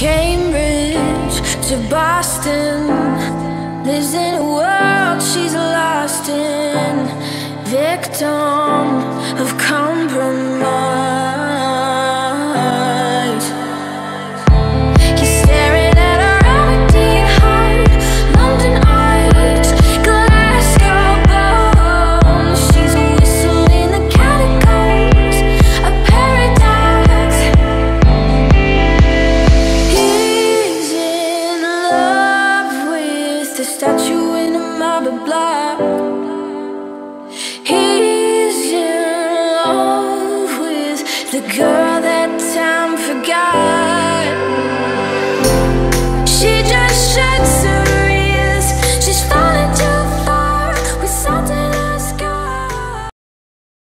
Cambridge to Boston. Lives in a world she's lost in. Victim a statue in a marble block. He's in love with the girl that time forgot.